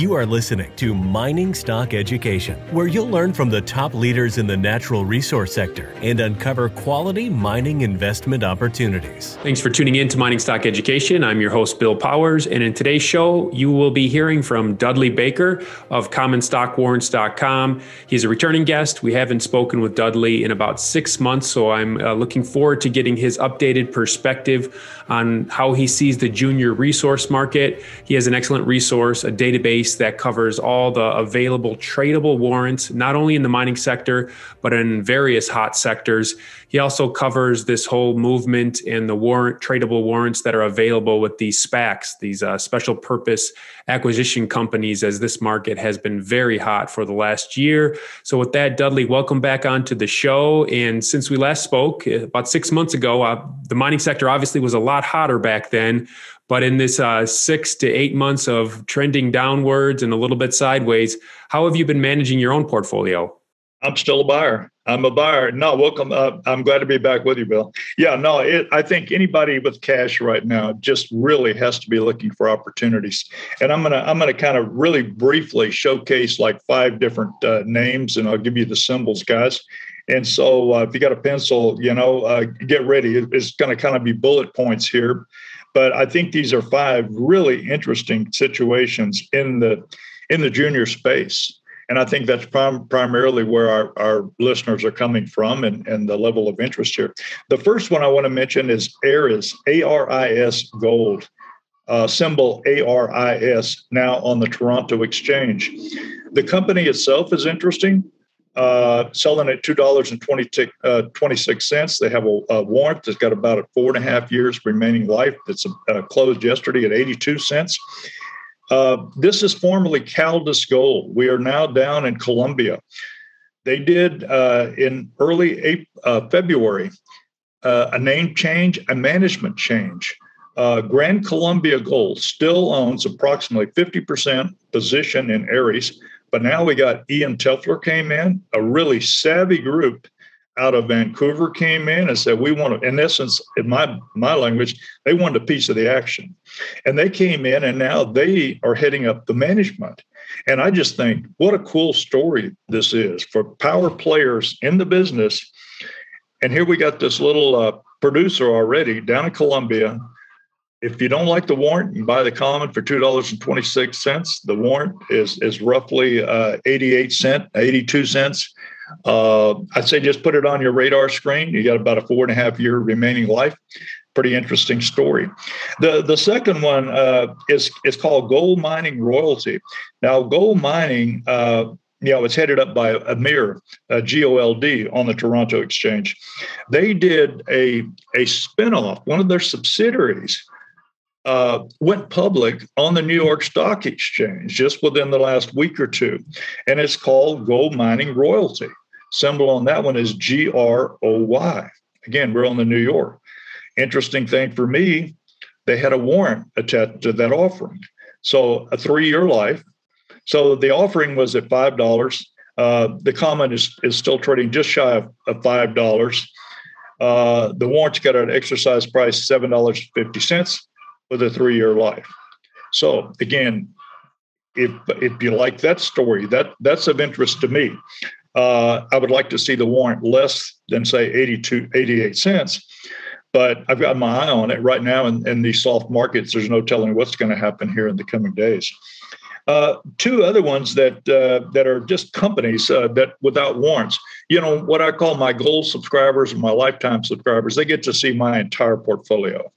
You are listening to Mining Stock Education, where you'll learn from the top leaders in the natural resource sector and uncover quality mining investment opportunities. Thanks for tuning in to Mining Stock Education. I'm your host, Bill Powers, and in today's show, you will be hearing from Dudley Baker of CommonStockWarrants.com. He's a returning guest. We haven't spoken with Dudley in about six months, so I'm uh, looking forward to getting his updated perspective on how he sees the junior resource market. He has an excellent resource, a database that covers all the available tradable warrants, not only in the mining sector, but in various hot sectors. He also covers this whole movement and the warrant tradable warrants that are available with these SPACs, these uh, special purpose acquisition companies, as this market has been very hot for the last year. So, with that, Dudley, welcome back onto the show. And since we last spoke uh, about six months ago, uh, the mining sector obviously was a lot hotter back then. But in this uh, six to eight months of trending downwards and a little bit sideways, how have you been managing your own portfolio? I'm still a buyer. I'm a buyer. No, welcome. Uh, I'm glad to be back with you, Bill. Yeah, no, it, I think anybody with cash right now just really has to be looking for opportunities. And I'm gonna I'm gonna kind of really briefly showcase like five different uh, names, and I'll give you the symbols, guys. And so, uh, if you got a pencil, you know, uh, get ready. It's going to kind of be bullet points here. But I think these are five really interesting situations in the in the junior space. And I think that's prim- primarily where our, our listeners are coming from and, and the level of interest here. The first one I want to mention is ARIS, A R I S Gold, uh, symbol ARIS, now on the Toronto Exchange. The company itself is interesting uh, selling at two dollars and uh, twenty six cents. They have a, a, warrant that's got about a four and a half years remaining life. That's uh, closed yesterday at eighty two cents. Uh, this is formerly Caldas Gold. We are now down in Colombia. They did uh, in early April, uh, February a name change, a management change. Gran Colombia Gold still owns approximately 50% position in Aris but now we got Ian Telfer came in, a really savvy group out of Vancouver came in and said, we want to, in essence, in my my language, they wanted a piece of the action. And they came in and now they are heading up the management. And I just think what a cool story this is for power players in the business. And here we got this little uh, producer already down in Colombia if you don't like the warrant, you buy the common for two dollars and twenty six cents. The warrant is is roughly uh, eighty eight cent, eighty two cents. Uh, I'd say just put it on your radar screen. You got about a four and a half year remaining life. Pretty interesting story. The the second one uh, is is called Gold Mining Royalty. Now, gold mining. Uh, you know, it's headed up by Amir, uh, GOLD, on the Toronto Exchange. They did a, a spinoff, one of their subsidiaries uh, went public on the New York Stock Exchange just within the last week or two. And it's called Gold Mining Royalty. Symbol on that one is G R O Y. Again, we're on the New York. Interesting thing for me, they had a warrant attached to that offering. So a three year life. So the offering was at $5. Uh, the common is, is still trading just shy of, of $5. Uh, the warrants got an exercise price $7.50 with a three year life. So again, if if you like that story, that that's of interest to me. Uh, I would like to see the warrant less than say 82, 88 cents, but I've got my eye on it right now. In, in these soft markets, there's no telling what's going to happen here in the coming days. Uh, two other ones that uh, that are just companies uh, that without warrants. You know what I call my gold subscribers and my lifetime subscribers. They get to see my entire portfolio.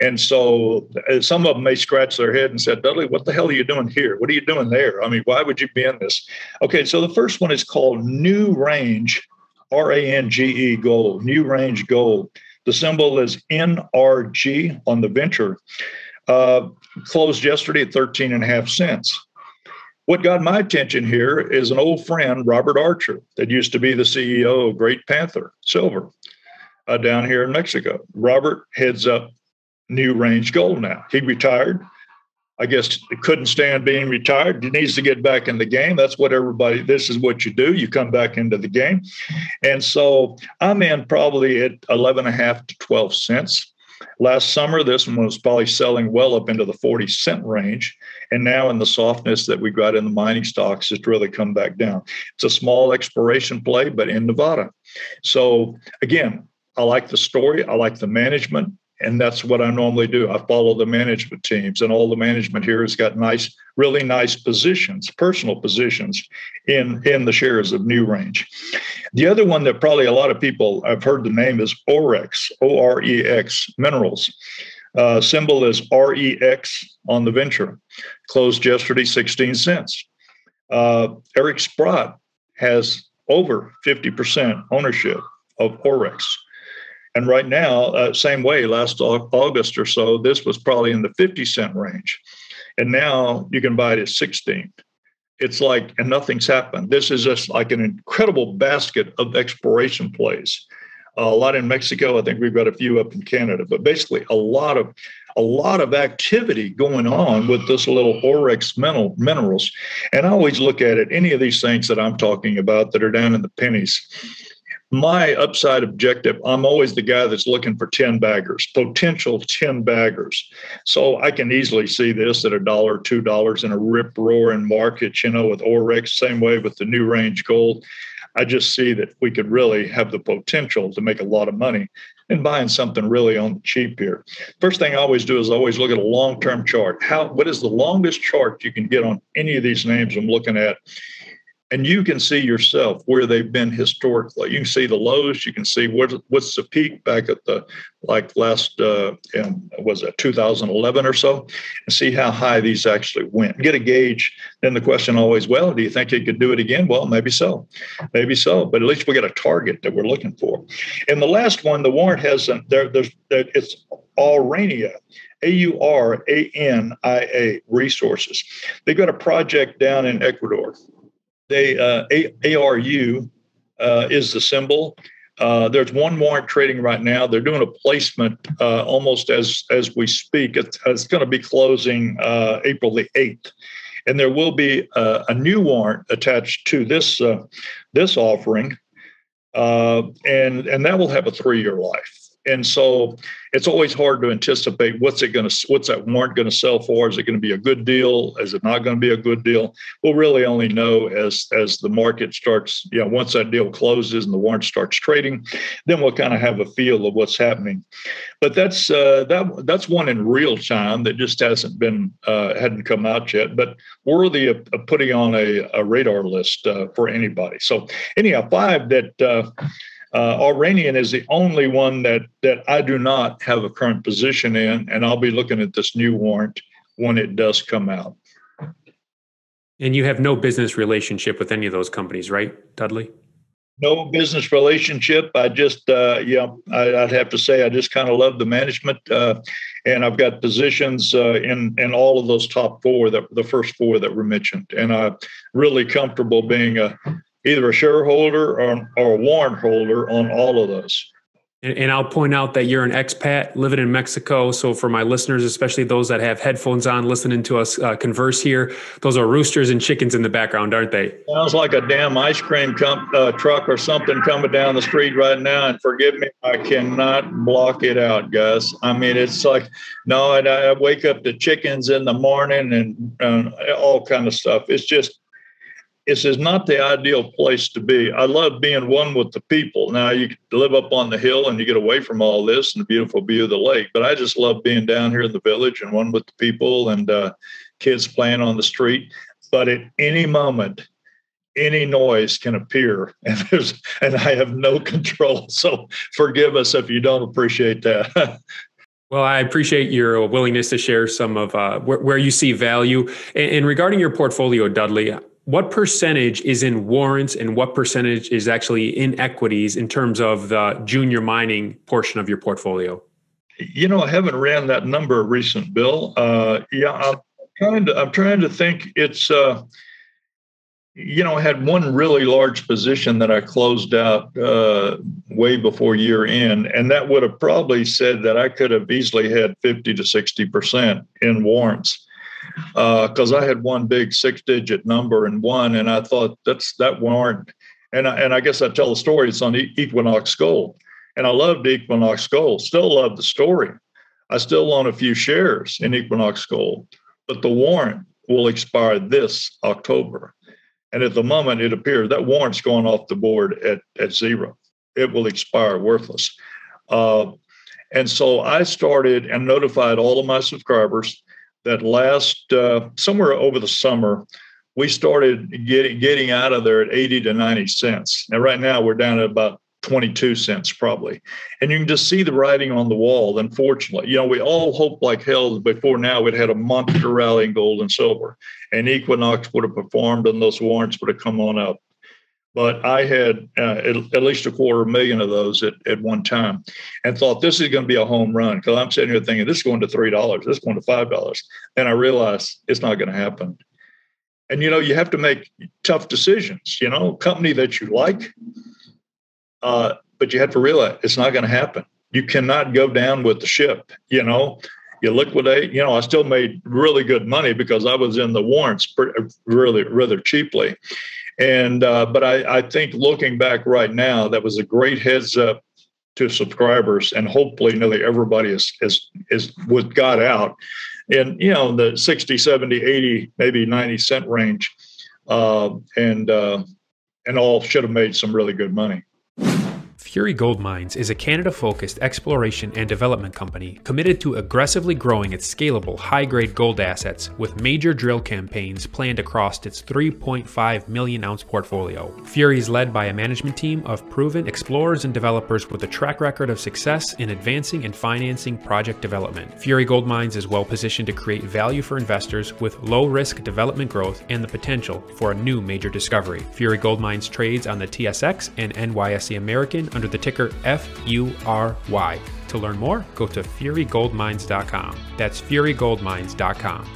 And so uh, some of them may scratch their head and said, Dudley, what the hell are you doing here? What are you doing there? I mean, why would you be in this? Okay, so the first one is called New Range, R A N G E Gold, New Range Gold. The symbol is NRG on the venture. Uh, closed yesterday at 13 and a half cents. What got my attention here is an old friend, Robert Archer, that used to be the CEO of Great Panther Silver uh, down here in Mexico. Robert heads up New Range Gold now. He retired. I guess couldn't stand being retired. He needs to get back in the game. That's what everybody, this is what you do. You come back into the game. And so I'm in probably at 11 and a half to 12 cents. Last summer, this one was probably selling well up into the 40 cent range. And now, in the softness that we got in the mining stocks, it's really come back down. It's a small exploration play, but in Nevada. So, again, I like the story, I like the management and that's what I normally do. I follow the management teams, and all the management here has got nice, really nice positions, personal positions in in the shares of New Range. The other one that probably a lot of people have heard the name is Orex, O R E X Minerals. Uh, symbol is REX on the venture. Closed yesterday, 16 cents. Uh, Eric Sprott has over 50% ownership of Orex. And right now, uh, same way, last August or so, this was probably in the 50 cent range. And now you can buy it at 16. It's like, and nothing's happened. This is just like an incredible basket of exploration plays. Uh, a lot in Mexico. I think we've got a few up in Canada, but basically a lot of a lot of activity going on with this little Orex mineral, minerals. And I always look at it, any of these things that I'm talking about that are down in the pennies my upside objective, I'm always the guy that's looking for 10 baggers, potential 10 baggers. So I can easily see this at a dollar, two dollars in a rip roaring market, you know, with Orex, same way with the new range gold. I just see that we could really have the potential to make a lot of money in buying something really on the cheap here. First thing I always do is always look at a long-term chart. How what is the longest chart you can get on any of these names I'm looking at? And you can see yourself where they've been historically. You can see the lows. You can see what, what's the peak back at the like last uh, was it 2011 or so, and see how high these actually went. Get a gauge. Then the question always, well, do you think you could do it again? Well, maybe so, maybe so. But at least we got a target that we're looking for. And the last one, the warrant has an, there. There's that it's Aurania. A U R A N I A resources. They've got a project down in Ecuador they uh, ARU uh, is the symbol. Uh, there's one warrant trading right now. They're doing a placement uh, almost as as we speak. It's, it's going to be closing uh, April the eighth, and there will be a, a new warrant attached to this uh, this offering, and and that will have a three year life and so it's always hard to anticipate what's it going to what's that warrant going to sell for? Is it going to be a good deal? Is it not going to be a good deal? We'll really only know as as the market starts you know once that deal closes and the warrant starts trading then we'll kind of have a feel of what's happening. But that's uh, that that's one in real time that just hasn't been uh, hadn't come out yet but worthy of, of putting on a, a radar list uh, for anybody. So anyhow five that uh, Auranian is the only one that that I do not have a current position in, and I'll be looking at this new warrant when it does come out. And you have no business relationship with any of those companies, right, Dudley? No business relationship. I just, uh, yeah, I, would have to say I just kind of love the management, uh, and I've got positions uh, in in all of those top four, that the first four that were mentioned, and I'm really comfortable being a either a shareholder or, or a warrant holder on all of those. And, and, I'll point out that you're an expat living in Mexico. So for my listeners, especially those that have headphones on, listening to us uh, converse here, those are roosters and chickens in the background, aren't they? Sounds like a damn ice cream com- uh, truck or something coming down the street right now. And forgive me, I cannot block it out, guys. I mean, it's like no, I, I wake up to chickens in the morning and, and all kind of stuff. It's just this is not the ideal place to be. I love being one with the people. Now you live up on the hill and you get away from all this and the beautiful view of the lake. But I just love being down here in the village and one with the people and uh, kids playing on the street. But at any moment, any noise can appear, and there's and I have no control. So forgive us if you don't appreciate that. Well, I appreciate your willingness to share some of uh, where, where, you see value. And, and, regarding your portfolio, Dudley, what percentage is in warrants and what percentage is actually in equities in terms of the junior mining portion of your portfolio? You know, I haven't ran that number recent, Bill. Uh, yeah, I'm trying to. I'm trying to think. It's. Uh, you know, I had one really large position that I closed out uh, way before year end, and that would have probably said that I could have easily had 50 to 60 percent in warrants because uh, I had one big six digit number and one, and I thought that's that warrant. And I, and I guess I tell the story. It's on Equinox Gold, and I loved Equinox Gold. Still love the story, I still own a few shares in Equinox Gold, but the warrant will expire this October. And at the moment, it appears that warrant's going off the board at, at zero. It will expire worthless. Uh, and so I started and notified all of my subscribers that last uh, somewhere over the summer, we started getting getting out of there at 80 to 90 cents. Now, right now, we're down at about 22 cents probably. And you can just see the writing on the wall, unfortunately. You know, we all hoped like hell before now we'd had a monster rally in gold and silver, and Equinox would have performed and those warrants would have come on up. But I had uh, at, at, least a quarter million of those at, at one time and thought this is going to be a home run because I'm sitting here thinking this is going to $3, this is going to $5. And I realized it's not going to happen. And, you know, you have to make tough decisions, you know, company that you like, uh, but you have to realize it's not going to happen. You cannot go down with the ship. You know, you liquidate. You know, I still made really good money because I was in the warrants really rather cheaply. And uh, but I, I think looking back right now, that was a great heads up to subscribers, and hopefully nearly everybody is is is was got out. In you know the 60 70 80 maybe 90 cent range uh, and uh, and all should have made some really good money Fury Gold Mines is a Canada focused exploration and development company committed to aggressively growing its scalable, high grade gold assets with major drill campaigns planned across its 3.5 million ounce portfolio. Fury is led by a management team of proven explorers and developers with a track record of success in advancing and financing project development. Fury Gold Mines is well positioned to create value for investors with low risk development growth and the potential for a new major discovery. Fury Gold Mines trades on the TSX and NYSE American under the ticker FURY. To learn more, go to furygoldmines.com. That's furygoldmines.com.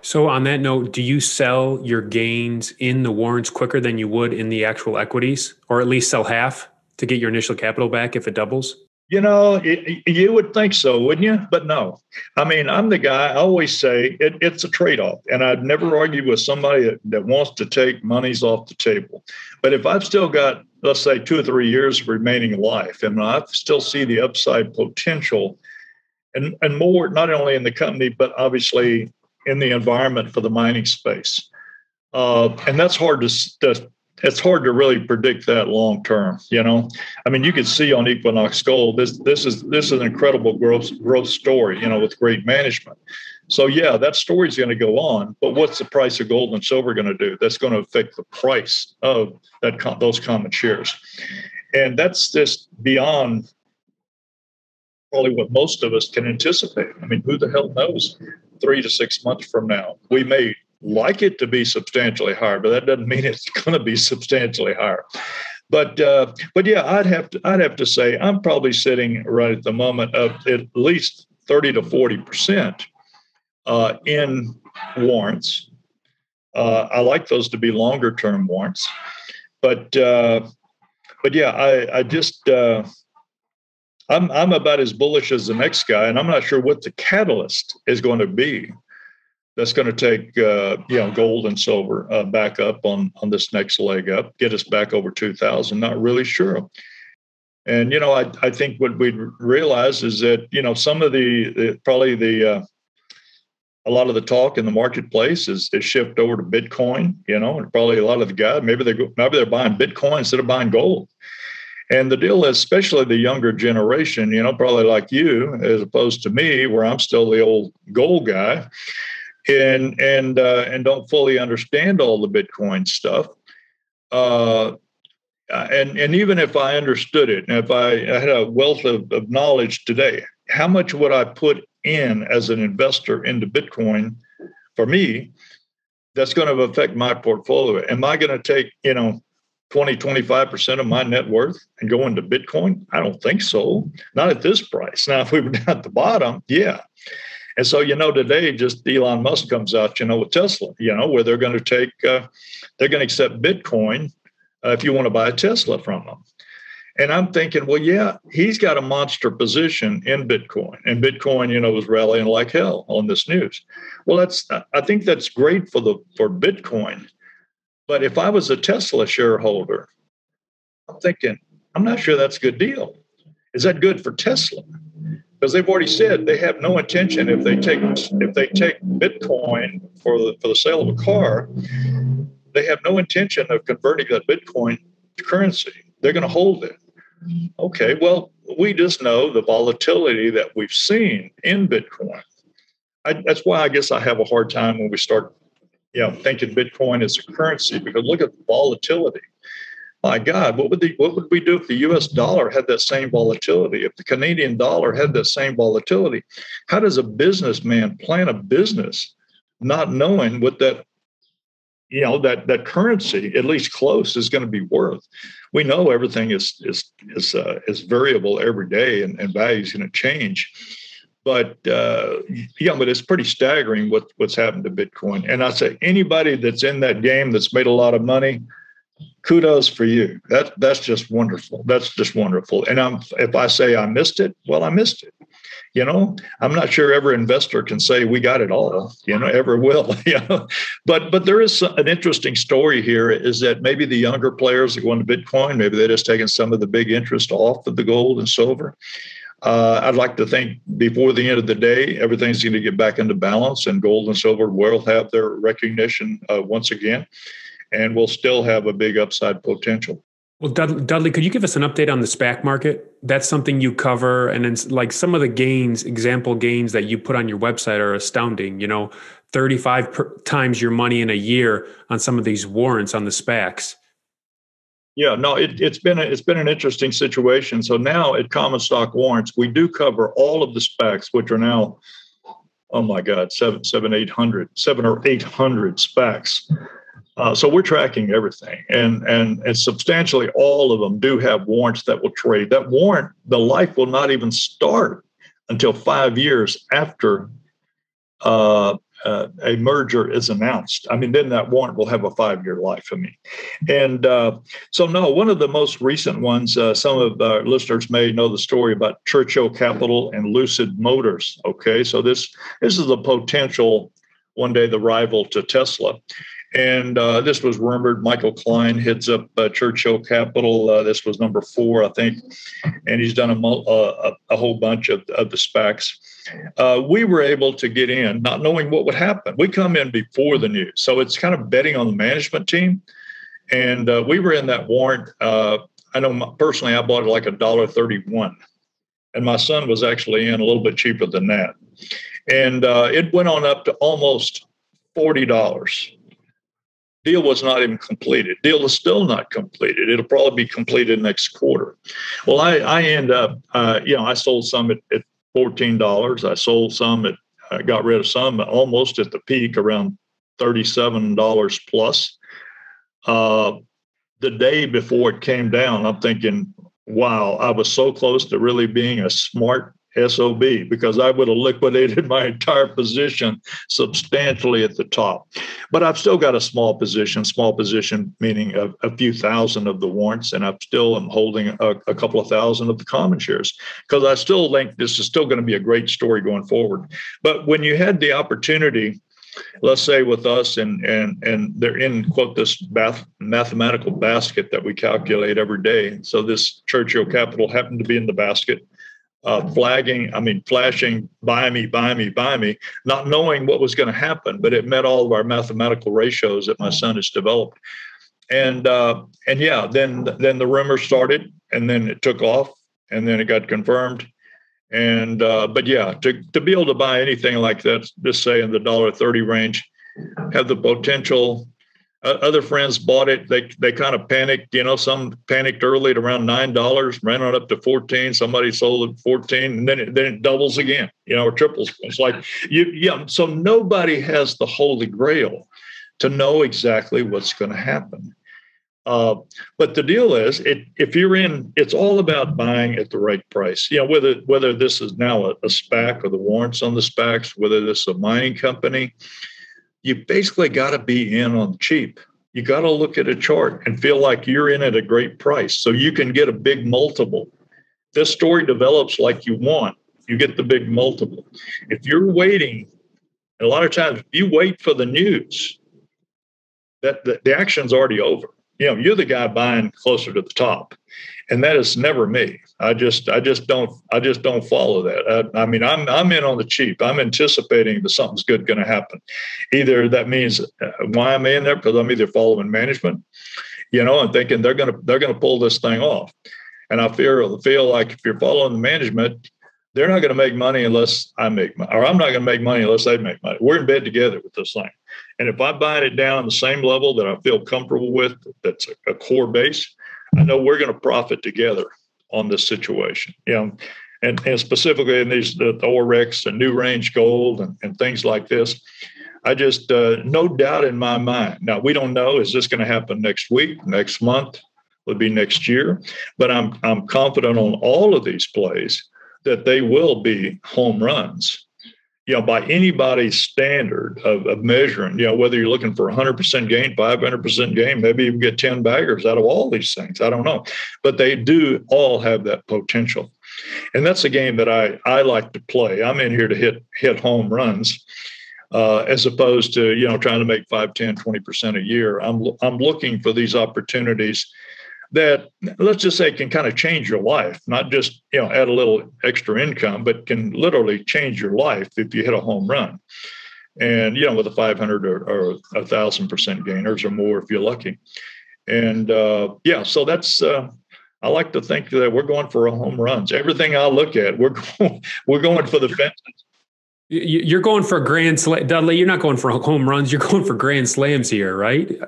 So, on that note, do you sell your gains in the warrants quicker than you would in the actual equities, or at least sell half to get your initial capital back if it doubles? You know, it, you would think so, wouldn't you? But no. I mean, I'm the guy, I always say it, it's a trade off. And I'd never argue with somebody that, that wants to take monies off the table. But if I've still got, let's say, two or three years of remaining life, and I still see the upside potential and, and more, not only in the company, but obviously in the environment for the mining space. Uh, and that's hard to, to it's hard to really predict that long term. You know, I mean, you can see on Equinox Gold this this is this is an incredible growth growth story. You know, with great management. So yeah, that story is going to go on. But what's the price of gold and silver going to do? That's going to affect the price of that those common shares, and that's just beyond probably what most of us can anticipate. I mean, who the hell knows? Three to six months from now, we may like it to be substantially higher, but that doesn't mean it's going to be substantially higher. But uh, but yeah, I'd have to I'd have to say I'm probably sitting right at the moment of at least thirty to forty percent uh, in warrants. Uh, I like those to be longer term warrants, but uh, but yeah, I I just uh, I'm I'm about as bullish as the next guy, and I'm not sure what the catalyst is going to be that's going to take uh, you know gold and silver uh, back up on on this next leg up, get us back over two thousand. Not really sure. And you know, I I think what we realize is that you know some of the, the probably the uh, a lot of the talk in the marketplace is is shift over to Bitcoin. You know, and probably a lot of the guys maybe they maybe they're buying Bitcoin instead of buying gold. And the deal is, especially the younger generation, you know, probably like you, as opposed to me, where I'm still the old gold guy and and uh, and don't fully understand all the Bitcoin stuff. Uh, and and even if I understood it, if I, I had a wealth of, of knowledge today, how much would I put in as an investor into Bitcoin for me? That's going to affect my portfolio. Am I going to take you know 20, 25% of my net worth and go into Bitcoin? I don't think so. Not at this price. Now, if we were down at the bottom, yeah. And so, you know, today just Elon Musk comes out, you know, with Tesla, you know, where they're going to take, uh, they're going to accept Bitcoin uh, if you want to buy a Tesla from them. And I'm thinking, well, yeah, he's got a monster position in Bitcoin, and Bitcoin, you know, was rallying like hell on this news. Well, that's I think that's great for the for Bitcoin, but if I was a Tesla shareholder, I'm thinking, I'm not sure that's a good deal. Is that good for Tesla? Because they've already said they have no intention if they take if they take Bitcoin for the for the sale of a car, they have no intention of converting that Bitcoin to currency. They're going to hold it. Okay, well, we just know the volatility that we've seen in Bitcoin. I, that's why I guess I have a hard time when we start, you know, thinking Bitcoin is a currency because look at the volatility. My God, what would the what would we do if the U.S. dollar had that same volatility? If the Canadian dollar had that same volatility, how does a businessman plan a business not knowing what that you know that that currency at least close is going to be worth we know everything is is is uh, is variable every day and, and value is going to change but uh, yeah but it's pretty staggering what what's happened to bitcoin and i say anybody that's in that game that's made a lot of money kudos for you. That that's just wonderful. That's just wonderful. And i'm if i say i missed it well i missed it. You know i'm not sure every investor can say we got it all you know ever will you know. But but there is an interesting story here is that maybe the younger players are going to bitcoin maybe they're just taking some of the big interest off of the gold and silver. Uh, I'd like to think before the end of the day, everything's going to get back into balance, and gold and silver will have their recognition uh, once again, and we'll still have a big upside potential. Well, Dudley, could you give us an update on the SPAC market? That's something you cover, and then like some of the gains, example gains that you put on your website are astounding. You know, thirty-five per, times your money in a year on some of these warrants on the SPACs. Yeah, no, it, has been a, it's been an interesting situation. So now at Common Stock Warrants, we do cover all of the SPACs, which are now, oh my God, seven, seven, eight hundred, seven or eight hundred SPACs. Uh, so we're tracking everything, and and and substantially all of them do have warrants that will trade. That warrant, the life will not even start until five years after uh, uh, a merger is announced. I mean, then that warrant will have a five-year life. I mean, and uh, so no, one of the most recent ones. Uh, some of our listeners may know the story about Churchill Capital and Lucid Motors. Okay, so this this is a potential one day the rival to Tesla. And uh, this was rumored. Michael Klein heads up uh, Churchill Capital. Uh, this was number four, I think, and he's done a, uh, a, a whole bunch of, of the SPACs. Uh, we were able to get in, not knowing what would happen. We come in before the news, so it's kind of betting on the management team. And uh, we were in that warrant. I know my, personally, I bought it like a dollar thirty-one, and my son was actually in a little bit cheaper than that. And it went on up to almost forty dollars deal was not even completed. Deal is still not completed. It'll probably be completed next quarter. Well, I, I end up, uh, you know, I sold some at, at $14. I sold some at, I got rid of some almost at the peak around $37 plus. Uh, the day before it came down, I'm thinking, wow, I was so close to really being a smart SOB because I would have liquidated my entire position substantially at the top. But I've still got a small position, small position meaning a, a few thousand of the warrants, and I still am holding a, a couple of thousand of the common shares because I still think this is still going to be a great story going forward. But when you had the opportunity, let's say with us and and and they're in quote this math, mathematical basket that we calculate every day so this churchill capital happened to be in the basket uh, flagging, I mean, flashing, buy me, buy me, buy me, not knowing what was going to happen, but it met all of our mathematical ratios that my son has developed. And uh, and yeah, then then the rumor started, and then it took off, and then it got confirmed. And uh, but yeah, to to be able to buy anything like that, just say in the dollar thirty range, have the potential other friends bought it. They they kind of panicked. You know, some panicked early at around nine dollars, ran it up to fourteen. Somebody sold at fourteen, and then it, then it doubles again. You know, or triples. It's like you yeah. So nobody has the holy grail to know exactly what's going to happen. Uh, but the deal is, it, if you're in, it's all about buying at the right price. You know, whether whether this is now a, a SPAC or the warrants on the SPACs, whether this is a mining company, you basically got to be in on cheap. You got to look at a chart and feel like you're in at a great price so you can get a big multiple. This story develops like you want, you get the big multiple. If you're waiting, a lot of times, if you wait for the news, that the, the action's already over. you know, you're the guy buying closer to the top, and that is never me. I just, I just don't, I just don't follow that. I, I mean, I'm, I'm in on the cheap. I'm anticipating that something's good going to happen. Either that means uh, why am I in there? Because I'm either following management, you know, and thinking they're to, they're to pull this thing off. And I feel, feel like if you're following the management, they're not going to make money unless I make money, or I'm not going to make money unless they make money. We're in bed together with this thing. And if I buy it down on the same level that I feel comfortable with, that's a core base, I know we're going to profit together on this situation. Know, and, and specifically in these the, the Orex and NewRange Gold and, and things like this. I just uh, no doubt in my mind. Now we don't know is this going to happen next week, next month, would be next year, but I'm I'm confident on all of these plays that they will be home runs you know, by anybody's standard of, of, measuring, you know, whether you're looking for 100% gain, 500% gain, maybe you get 10 baggers out of all these things. I don't know. But they do all have that potential. And that's a game that I, I like to play. I'm in here to hit hit home runs uh, as opposed to, you know, trying to make 5, 10, 20% a year. I'm, I'm looking for these opportunities that let's just say can kind of change your life not just you know add a little extra income but can literally change your life if you hit a home run. And you know with a 500 or, a thousand percent gainers or more if you're lucky. And uh, yeah so that's uh, i like to think that we're going for home runs. Everything i look at we're going we're going for the fences. You're going for grand slam dudley you're not going for home runs you're going for grand slams here right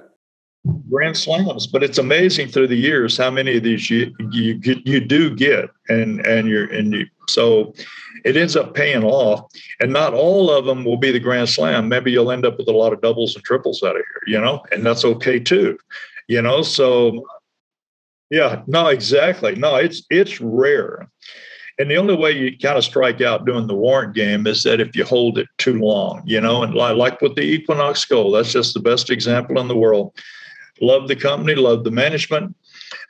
grand slams but it's amazing through the years how many of these you you, you do get and and you're and you so it ends up paying off. And not all of them will be the grand slam. Maybe you'll end up with a lot of doubles and triples out of here you know and that's okay too you know so yeah no exactly. No it's it's rare. And the only way you kind of strike out doing the warrant game is that if you hold it too long, you know, and like with the Equinox Gold, that's just the best example in the world Love the company, love the management.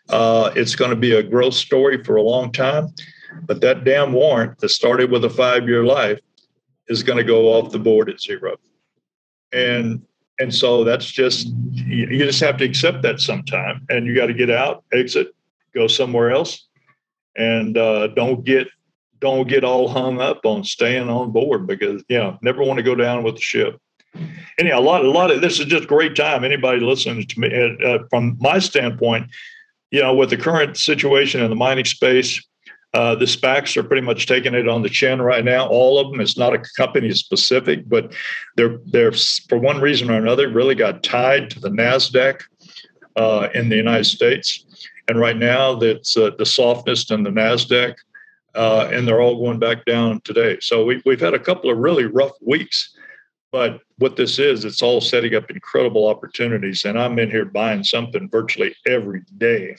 Uh, it's going to be a growth story for a long time. But that damn warrant that started with a five year life is going to go off the board at zero. And and so that's just you just have to accept that sometime, and you got to get out, exit, go somewhere else, and uh, don't get don't get all hung up on staying on board because you know never want to go down with the ship anyhow, a lot, a lot of this is just great time. Anybody listening to me, uh, uh, from my standpoint, you know, with the current situation in the mining space, uh, the SPACs are pretty much taking it on the chin right now. All of them. It's not a company specific, but they're they're for one reason or another really got tied to the Nasdaq uh, in the United States, and right now that's uh, the softness in the Nasdaq, uh, and they're all going back down today. So we, we've had a couple of really rough weeks but what this is, it's all setting up incredible opportunities. And I'm in here buying something virtually every day.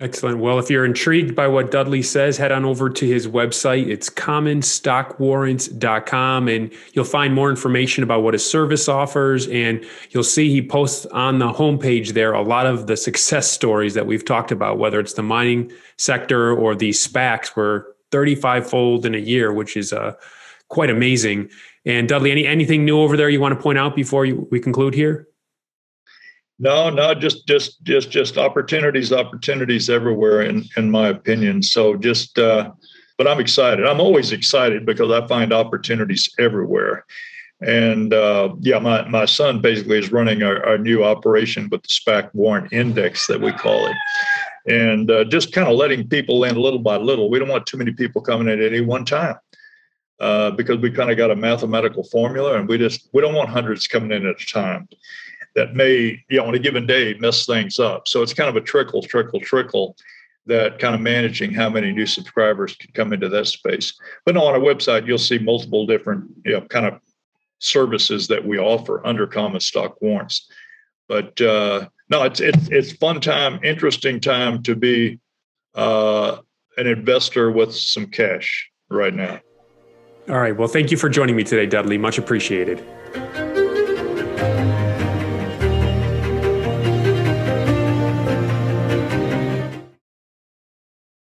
Excellent. Well, if you're intrigued by what Dudley says, head on over to his website. It's commonstockwarrants.com, and you'll find more information about what his service offers. And you'll see he posts on the homepage there a lot of the success stories that we've talked about, whether it's the mining sector or the SPACs, were 35 fold in a year, which is uh, quite amazing. And Dudley, any anything new over there you want to point out before you, we conclude here? No, no, just just just just opportunities, opportunities everywhere, in in my opinion. So just, uh, but I'm excited. I'm always excited because I find opportunities everywhere. And uh, yeah, my my son basically is running our, our new operation with the SPAC warrant index that we call it and uh, just kind of letting people in little by little. We don't want too many people coming in at any one time uh, because we kind of got a mathematical formula and we just we don't want hundreds coming in at a time that may you know on a given day mess things up. So it's kind of a trickle trickle trickle that kind of managing how many new subscribers can come into that space. But no on our website you'll see multiple different you know kind of services that we offer under common stock warrants. But uh, no it's, it's it's fun time interesting time to be uh, an investor with some cash right now all right. Well, thank you for joining me today, Dudley. Much appreciated.